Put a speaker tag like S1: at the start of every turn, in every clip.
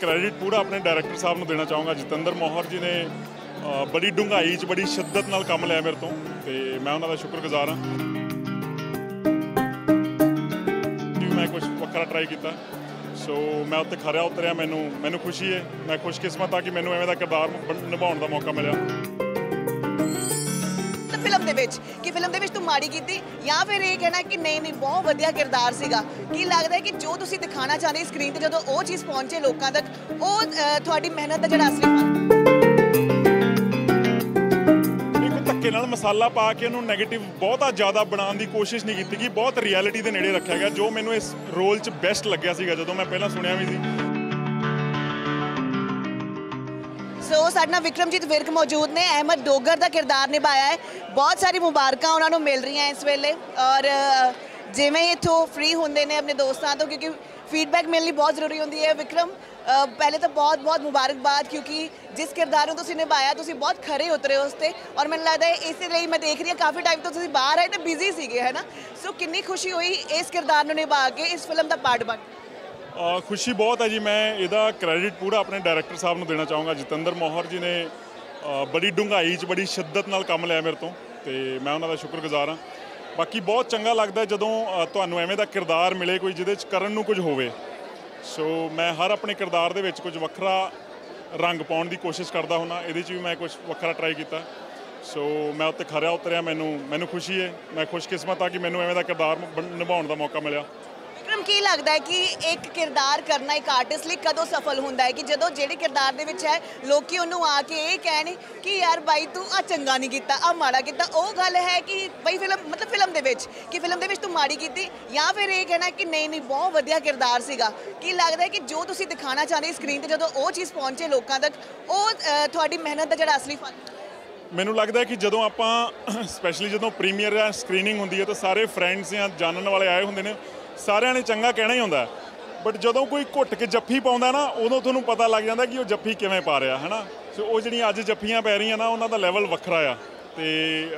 S1: Credit ਪੂਰਾ ਆਪਣੇ director ਸਾਹਿਬ ਨੂੰ ਦੇਣਾ ਚਾਹੂੰਗਾ। ਜਤਿੰਦਰ ਮੋਹਰ ਜੀ ਨੇ ਬੜੀ ਡੂੰਘਾਈ 'ਚ ਬੜੀ ਸ਼ਿੱਦਤ ਨਾਲ ਕੰਮ ਲਿਆ ਮੇਰੇ ਤੋਂ ਤੇ ਮੈਂ ਉਹਨਾਂ ਦਾ ਸ਼ੁਕਰਗੁਜ਼ਾਰ ਹਾਂ। ਕਿ ਮੈਂ ਕੁਝ ਵੱਖਰਾ ਟਰਾਈ ਕੀਤਾ। ਸੋ ਮੈਂ ਉੱਤੇ ਖਰਿਆ ਉਤਰਿਆ, ਮੈਨੂੰ ਮੈਨੂੰ ਖੁਸ਼ੀ ਹੈ। ਮੈਂ ਖੁਸ਼ਕਿਸਮਤ ਆ ਕਿ ਮੈਨੂੰ ਐਵੇਂ ਦਾ ਕਿਰਦਾਰ ਨਿਭਾਉਣ ਦਾ ਮੌਕਾ ਮਿਲਿਆ।
S2: ਫਿਲਮ ਦੇ ਵਿੱਚ, ਕਿ ਫਿਲਮ ਦੇ ਵਿੱਚ ਤੂੰ ਮਾੜੀ ਕੀਤੀ ਜਾਂ ਫਿਰ ਇਹ ਕਹਿਣਾ ਕਿ ਨਹੀਂ ਨਹੀਂ, ਬਹੁਤ ਵਧੀਆ ਕਿਰਦਾਰ ਸੀਗਾ। ਕੀ ਲੱਗਦਾ ਹੈ ਕਿ ਜੋ ਤੁਸੀਂ ਦਿਖਾਣਾ ਚਾਹੁੰਦੇ ਸਕਰੀਨ ਤੇ ਜਦੋਂ ਉਹ ਚੀਜ਼ ਪਹੁੰਚੇ ਲੋਕਾਂ ਤੱਕ, ਉਹ ਤੁਹਾਡੀ ਮਿਹਨਤ ਦਾ ਜਿਹੜਾ ਅਸਲੀ
S1: ਧੱਕੇ ਨਾਲ ਮਸਾਲਾ ਪਾ ਕੇ ਉਹਨੂੰ 네ਗੇਟਿਵ ਬਹੁਤਾ ਜ਼ਿਆਦਾ ਬਣਾਉਣ ਦੀ ਕੋਸ਼ਿਸ਼ ਨਹੀਂ ਕੀਤੀ ਗਈ। ਬਹੁਤ ਰਿਐਲਿਟੀ ਦੇ ਨੇੜੇ ਰੱਖਿਆ ਗਿਆ, ਜੋ ਮੈਨੂੰ ਇਸ ਰੋਲ 'ਚ ਬੈਸਟ ਲੱਗਿਆ ਸੀਗਾ, ਜਦੋਂ ਮੈਂ ਪਹਿਲਾਂ ਸੁਣਿਆ ਵੀ ਸੀ।
S2: ਸੋ ਸਾਡੇ ਨਾਲ ਵਿਕਰਮਜੀਤ ਵਿਰਕ ਮੌਜੂਦ ਨੇ, ਅਹਿਮਦ ਡੋਗਰ ਦਾ ਕਿਰਦਾਰ ਨਿਭਾਇਆ ਹੈ। ਬਹੁਤ ਸਾਰੀ ਮੁਬਾਰਕਾਂ ਉਹਨਾਂ ਨੂੰ ਮਿਲ ਰਹੀਆਂ ਇਸ ਵੇਲੇ ਔਰ ਜਿਵੇਂ ਹੀ ਇੱਥੋਂ ਫ੍ਰੀ ਹੁੰਦੇ ਨੇ ਆਪਣੇ ਦੋਸਤਾਂ ਤੋਂ ਕਿਉਂਕਿ ਫੀਡਬੈਕ ਮਿਲਣੀ ਬਹੁਤ ਜ਼ਰੂਰੀ ਹੁੰਦੀ ਹੈ। ਵਿਕਰਮ ਪਹਿਲੇ ਤਾਂ ਬਹੁਤ ਬਹੁਤ ਮੁਬਾਰਕਬਾਦ ਕਿਉਂਕਿ ਜਿਸ ਕਿਰਦਾਰ ਨੂੰ ਤੁਸੀਂ ਨਿਭਾਇਆ, ਤੁਸੀਂ ਬਹੁਤ ਖਰੇ ਉਤਰੇ ਉਸ ਤੇ ਔਰ ਮੈਨੂੰ ਲੱਗਦਾ ਹੈ ਇਸੇ ਲਈ ਮੈਂ ਦੇਖ ਰਹੀ ਹਾਂ ਕਾਫੀ ਟਾਈਮ ਤੋਂ ਤੁਸੀਂ ਬਾਹਰ ਆਏ ਤੇ ਬਿਜ਼ੀ ਸੀਗੇ, ਹੈ ਨਾ? ਸੋ ਕਿੰਨੀ ਖੁਸ਼ੀ ਹੋਈ ਇਸ ਕਿਰਦਾਰ ਨੂੰ ਨਿਭਾ ਕੇ, ਇਸ ਫਿਲਮ ਦਾ ਪਾਰਟ ਬਣ
S1: ਖੁਸ਼ੀ ਬਹੁਤ ਹੈ ਜੀ, ਮੈਂ ਇਹਦਾ ਕ੍ਰੈਡਿਟ ਪੂਰਾ ਆਪਣੇ ਡਾਇਰੈਕਟਰ ਸਾਹਿਬ ਨੂੰ ਦੇਣਾ ਚਾਹੂੰਗਾ। ਜਤਿੰਦਰ ਮੋਹਰ ਜੀ ਨੇ ਬੜੀ ਡੂੰਘਾਈ 'ਚ ਬੜੀ ਸ਼ਿੱਦਤ ਨਾਲ ਕੰਮ ਲਿਆ ਮੇਰੇ ਤੋਂ ਤੇ ਮੈਂ ਉਹਨਾਂ ਦਾ ਸ਼ੁਕਰਗੁਜ਼ਾਰ ਹਾਂ। ਬਾਕੀ ਬਹੁਤ ਚੰਗਾ ਲੱਗਦਾ ਜਦੋਂ ਤੁਹਾਨੂੰ ਐਵੇਂ ਦਾ ਕਿਰਦਾਰ ਮਿਲੇ ਕੋਈ ਜਿਹਦੇ 'ਚ ਕਰਨ ਨੂੰ ਕੁਝ ਹੋਵੇ। ਸੋ ਮੈਂ ਹਰ ਆਪਣੇ ਕਿਰਦਾਰ ਦੇ ਵਿੱਚ ਕੁਝ ਵੱਖਰਾ ਰੰਗ ਪਾਉਣ ਦੀ ਕੋਸ਼ਿਸ਼ ਕਰਦਾ ਹੁੰਨਾ, ਇਹਦੇ 'ਚ ਵੀ ਮੈਂ ਕੁਝ ਵੱਖਰਾ ਟਰਾਈ ਕੀਤਾ। ਸੋ ਮੈਂ ਉੱਤੇ ਖਰਿਆ ਉਤਰਿਆ, ਮੈਨੂੰ ਮੈਨੂੰ ਖੁਸ਼ੀ ਹੈ। ਮੈਂ ਖੁਸ਼ਕਿਸਮਤ ਆ ਕਿ ਮੈਨੂੰ ਐਵੇਂ ਦਾ ਕਿਰਦਾਰ ਬਣ- ਨਿਭਾਉਣ ਦਾ ਮੌਕਾ ਮਿਲਿਆ।
S2: ਕੀ ਲੱਗਦਾ ਹੈ ਕਿ ਇੱਕ ਕਿਰਦਾਰ ਕਰਨਾ ਇੱਕ ਆਰਟਿਸਟ ਲਈ ਕਦੋਂ ਸਫਲ ਹੁੰਦਾ ਹੈ? ਕਿ ਜਦੋਂ ਜਿਹੜੇ ਕਿਰਦਾਰ ਦੇ ਵਿੱਚ ਹੈ, ਲੋਕੀ ਉਹਨੂੰ ਆ ਕੇ ਇਹ ਕਹਿਣ ਕਿ ਯਾਰ ਬਾਈ ਤੂੰ ਆ ਚੰਗਾ ਨਹੀਂ ਕੀਤਾ ਆ ਮਾੜਾ ਕੀਤਾ। ਉਹ ਗੱਲ ਹੈ ਕਿ ਬਈ ਫਿਲਮ, ਮਤਲਬ ਫਿਲਮ ਦੇ ਵਿੱਚ, ਕਿ ਫਿਲਮ ਦੇ ਵਿੱਚ ਤੂੰ ਮਾੜੀ ਕੀਤੀ, ਜਾਂ ਫਿਰ ਇਹ ਕਹਿਣਾ ਕਿ ਨਹੀਂ ਨਹੀਂ, ਬਹੁਤ ਵਧੀਆ ਕਿਰਦਾਰ ਸੀਗਾ। ਕੀ ਲੱਗਦਾ ਕਿ ਜੋ ਤੁਸੀਂ ਦਿਖਾਣਾ ਚਾਹੁੰਦੇ ਸਕਰੀਨ ਤੇ, ਜਦੋਂ ਉਹ ਚੀਜ਼ ਪਹੁੰਚੇ ਲੋਕਾਂ ਤੱਕ, ਉਹ ਤੁਹਾਡੀ ਮਿਹਨਤ ਦਾ ਜਿਹੜਾ ਅਸਲੀ ਫਲ
S1: ਮੈਨੂੰ ਲੱਗਦਾ ਕਿ ਜਦੋਂ ਆਪਾਂ ਸਪੈਸ਼ਲੀ ਜਦੋਂ ਪ੍ਰੀਮੀਅਰ ਜਾਂ ਸਕਰੀਨਿੰਗ ਹੁੰਦੀ ਹੈ, ਤਾਂ ਸਾਰੇ ਫਰੈਂਡਸ ਜਾਂ ਜਾਣਨ ਵਾਲੇ ਆਏ ਹੁੰਦੇ ਨੇ। ਸਾਰਿਆਂ ਨੇ ਚੰਗਾ ਕਹਿਣਾ ਹੀ ਹੁੰਦਾ ਬਟ ਜਦੋਂ ਕੋਈ ਘੁੱਟ ਕੇ ਜੱਫੀ ਪਾਉਂਦਾ ਨਾ, ਉਦੋਂ ਤੁਹਾਨੂੰ ਪਤਾ ਲੱਗ ਜਾਂਦਾ ਕਿ ਉਹ ਜੱਫੀ ਕਿਵੇਂ ਪਾ ਰਿਹਾ ਹੈ ਨਾ ਸੋ ਉਹ ਜਿਹੜੀਆਂ ਅੱਜ ਜੱਫੀਆਂ ਪੈ ਰਹੀਆਂ ਨਾ, ਉਹਨਾਂ ਦਾ ਲੈਵਲ ਵੱਖਰਾ ਆ। ਤੇ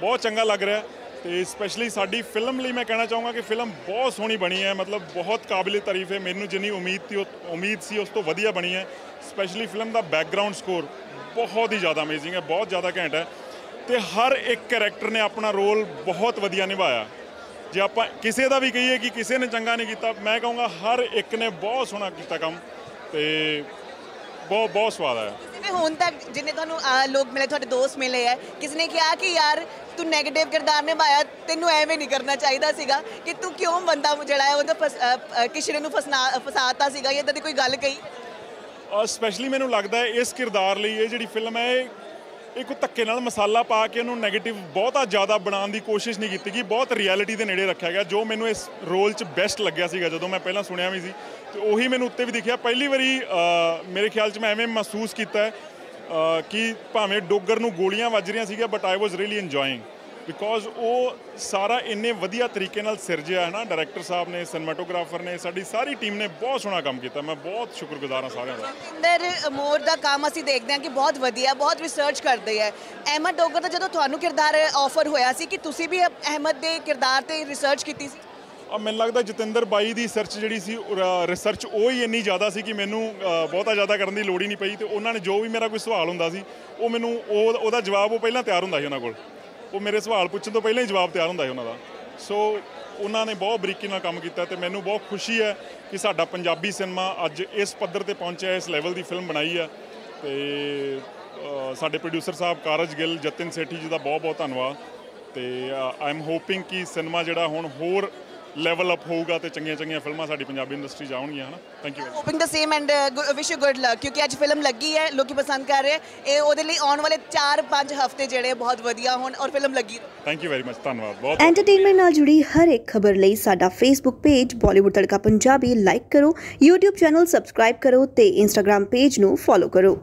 S1: ਬਹੁਤ ਚੰਗਾ ਲੱਗ ਰਿਹਾ। ਤੇ ਸਪੈਸ਼ਲੀ ਸਾਡੀ ਫਿਲਮ ਲਈ ਮੈਂ ਕਹਿਣਾ ਚਾਹੂੰਗਾ ਕਿ ਫਿਲਮ ਬਹੁਤ ਸੋਹਣੀ ਬਣੀ ਹੈ। ਮਤਲਬ ਬਹੁਤ ਕਾਬਿਲ ਤਾਰੀਫ ਹੈ। ਮੈਨੂੰ ਜਿੰਨੀ ਉਮੀਦ ਸੀ ਉਹ- ਉਮੀਦ ਸੀ, ਉਸ ਤੋਂ ਵਧੀਆ ਬਣੀ ਹੈ। ਸਪੈਸ਼ਲੀ ਫਿਲਮ ਦਾ ਬੈਕਗ੍ਰਾਉਂਡ ਸਕੋਰ ਬਹੁਤ ਹੀ ਜ਼ਿਆਦਾ ਅਮੇਜ਼ਿੰਗ ਹੈ। ਬਹੁਤ ਜ਼ਿਆਦਾ ਘੈਂਟ ਹੈ। ਤੇ ਹਰ ਇੱਕ ਕੈਰੈਕਟਰ ਨੇ ਆਪਣਾ ਰੋਲ ਬਹੁਤ ਵਧੀਆ ਨਿਭਾਇਆ। ਜੇ ਆਪਾਂ ਕਿਸੇ ਦਾ ਵੀ ਕਹੀਏ ਕਿ ਕਿਸੇ ਨੇ ਚੰਗਾ ਨਹੀਂ ਕੀਤਾ ਮੈਂ ਕਹੂੰਗਾ ਹਰ ਇੱਕ ਨੇ ਬਹੁਤ ਸੋਹਣਾ ਕੀਤਾ ਕੰਮ ਤੇ ਬਹੁਤ ਬਹੁਤ ਸਵਾਦ ਆਇਆ।
S2: ਨੇ ਹੁਣ ਤੱਕ ਜਿੰਨੇ ਤੁਹਾਨੂੰ ਅਹ, ਲੋਕ ਮਿਲੇ ਤੁਹਾਡੇ ਦੋਸਤ ਮਿਲੇ ਹੈ ਕਿਸੇ ਨੇ ਕਿਹਾ ਕਿ ਯਾਰ ਤੂੰ 네ਗੇਟਿਵ ਕਿਰਦਾਰ ਨਿਭਾਇਆ ਤੈਨੂੰ ਐਵੇਂ ਨਹੀਂ ਕਰਨਾ ਚਾਹੀਦਾ ਸੀਗਾ ਕਿ ਤੂੰ ਕਿਉਂ ਬੰਦਾ ਜਿਹੜਾ ਹੈ ਉਹਦਾ ਫਸ- ਅਹ, ਅਹ, ਕਿਸੇ ਨੂੰ ਫਸਨਾ ਫਸਾਤਾ ਸੀਗਾ ਜਾਂ ਇਦਾਂ ਦੀ ਕੋਈ ਗੱਲ ਕਹੀ?
S1: ਸਪੈਸ਼ਲੀ ਮੈਨੂੰ ਲੱਗਦਾ ਹੈ ਇਸ ਕਿਰਦਾਰ ਲਈ ਇਹ ਜਿਹੜੀ ਫਿਲਮ ਹੈ ਇਹ ਇੱਕ ਧੱਕੇ ਨਾਲ ਮਸਾਲਾ ਪਾ ਕੇ ਉਹਨੂੰ 네ਗੇਟਿਵ ਬਹੁਤਾ ਜ਼ਿਆਦਾ ਬਣਾਉਣ ਦੀ ਕੋਸ਼ਿਸ਼ ਨਹੀਂ ਕੀਤੀ ਗਈ। ਬਹੁਤ ਰਿਐਲਿਟੀ ਦੇ ਨੇੜੇ ਰੱਖਿਆ ਗਿਆ, ਜੋ ਮੈਨੂੰ ਇਸ ਰੋਲ 'ਚ ਬੈਸਟ ਲੱਗਿਆ ਸੀਗਾ ਜਦੋਂ ਮੈਂ ਪਹਿਲਾਂ ਸੁਣਿਆ ਵੀ ਸੀ। ਤੇ ਉਹੀ ਮੈਨੂੰ ਉੱਤੇ ਵੀ ਦਿਖਿਆ। ਪਹਿਲੀ ਵਾਰੀ ਮੇਰੇ ਖਿਆਲ 'ਚ ਮੈਂ ਐਵੇਂ ਮਹਿਸੂਸ ਕੀਤਾ ਕਿ ਭਾਵੇਂ ਡੋਗਰ ਨੂੰ ਗੋਲੀਆਂ ਵੱਜ ਰਹੀਆਂ ਸੀਗੀਆਂ but I was really enjoying because ਉਹ ਸਾਰਾ ਇੰਨੇ ਵਧੀਆ ਤਰੀਕੇ ਨਾਲ ਸਿਰਜਿਆ ਹੈ ਨਾ ਡਾਇਰੈਕਟਰ ਸਾਹਿਬ ਨੇ ਸਿਨੇਮੈਟੋਗ੍ਰਾਫਰ ਨੇ ਸਾਡੀ ਸਾਰੀ ਟੀਮ ਨੇ ਬਹੁਤ ਸੋਹਣਾ ਕੰਮ ਕੀਤਾ। ਮੈਂ ਬਹੁਤ ਸ਼ੁਕਰਗੁਜ਼ਾਰ ਹਾਂ ਸਾਰਿਆਂ ਦਾ।
S2: ਇੰਦਰ ਮੋਰ ਦਾ ਕੰਮ ਅਸੀਂ ਦੇਖਦੇ ਹਾਂ ਕਿ ਬਹੁਤ ਵਧੀਆ ਬਹੁਤ ਰਿਸਰਚ ਕਰਦੇ ਹੈ। ਅਹਿਮਦ ਡੋਗਰ ਦਾ ਜਦੋਂ ਤੁਹਾਨੂੰ ਕਿਰਦਾਰ ਆਫਰ ਹੋਇਆ ਸੀ ਕਿ ਤੁਸੀਂ ਵੀ ਅਹਿਮਦ ਦੇ ਕਿਰਦਾਰ ਤੇ ਰਿਸਰਚ ਕੀਤੀ ਸੀ?
S1: ਆ ਮੈਨੂੰ ਲੱਗਦਾ ਜਤਿੰਦਰ ਬਾਈ ਦੀ ਸਰਚ ਜਿਹੜੀ ਸੀ ਰਿਸਰਚ ਉਹ ਹੀ ਇੰਨੀ ਜ਼ਿਆਦਾ ਸੀ ਕਿ ਮੈਨੂੰ ਬਹੁਤਾ ਜ਼ਿਆਦਾ ਕਰਨ ਦੀ ਲੋੜ ਹੀ ਨਹੀਂ ਪਈ ਤੇ ਉਹਨਾਂ ਨੇ ਜੋ ਵੀ ਮੇਰਾ ਕੋਈ ਸਵਾਲ ਹੁੰਦਾ ਸੀ ਉਹ ਮੈਨੂੰ ਉਹ ਉਹਦਾ ਜਵਾਬ ਉਹ ਪਹਿਲਾਂ ਤਿਆਰ ਹੁੰਦਾ ਸੀ ਉਹਨਾਂ ਕੋਲ। ਉਹ ਮੇਰੇ ਸਵਾਲ ਪੁੱਛਣ ਤੋਂ ਪਹਿਲਾਂ ਹੀ ਜਵਾਬ ਤਿਆਰ ਹੁੰਦਾ ਹੈ ਉਹਨਾਂ ਦਾ। ਸੋ ਉਹਨਾਂ ਨੇ ਬਹੁਤ ਬਰੀਕੀ ਨਾਲ ਕੰਮ ਕੀਤਾ ਤੇ ਮੈਨੂੰ ਬਹੁਤ ਖੁਸ਼ੀ ਹੈ ਕਿ ਸਾਡਾ ਪੰਜਾਬੀ ਸਿਨੇਮਾ ਅੱਜ ਇਸ ਪੱਧਰ ਤੇ ਪਹੁੰਚਿਆ, ਇਸ ਲੈਵਲ ਦੀ ਫਿਲਮ ਬਣਾਈ ਹੈ। ਤੇ ਸਾਡੇ ਪ੍ਰੋਡਿਊਸਰ ਸਾਹਿਬ ਕਾਰਜ ਗਿੱਲ, ਜਤਿਨ ਸੇਠੀ ਜੀ ਦਾ ਬਹੁਤ ਬਹੁਤ ਧੰਨਵਾਦ। ਤੇ ਆਈ ਐਮ ਹੋਪਿੰਗ ਕਿ ਸਿਨੇਮਾ ਜਿਹੜਾ ਹੁਣ ਹੋਰ ਲੈਵਲ ਅਪ ਹੋਊਗਾ ਤੇ ਚੰਗੀਆਂ ਚੰਗੀਆਂ ਫਿਲਮਾਂ ਸਾਡੀ ਪੰਜਾਬੀ ਇੰਡਸਟਰੀ 'ਚ ਆਉਣਗੀਆਂ ਹਨਾ thank you
S2: hoping the same and wish you good luck ਕਿਉਂਕਿ ਅੱਜ ਫਿਲਮ ਲੱਗੀ ਹੈ ਲੋਕੀ ਪਸੰਦ ਕਰ ਰਹੇ। ਇਹ ਉਹਦੇ ਲਈ ਆਉਣ ਵਾਲੇ 4-5 ਹਫ਼ਤੇ ਜਿਹੜੇ ਬਹੁਤ ਵਧੀਆ ਹੋਣ ਔਰ ਫਿਲਮ ਲੱਗੀ।
S1: ਥੈਂਕ ਯੂ ਵੈਰੀ ਮਚ ਧੰਨਵਾਦ ਬਹੁਤ
S3: ਐਂਟਰਟੇਨਮੈਂਟ ਨਾਲ ਜੁੜੀ ਹਰ ਇੱਕ ਖਬਰ ਲਈ ਸਾਡਾ Facebook page Bollywood Tadka Punjabi like ਕਰੋ YouTube ਚੈਨਲ ਸਬਸਕ੍ਰਾਈਬ ਕਰੋ ਤੇ Instagram ਪੇਜ ਨੂੰ ਫੋਲੋ ਕਰੋ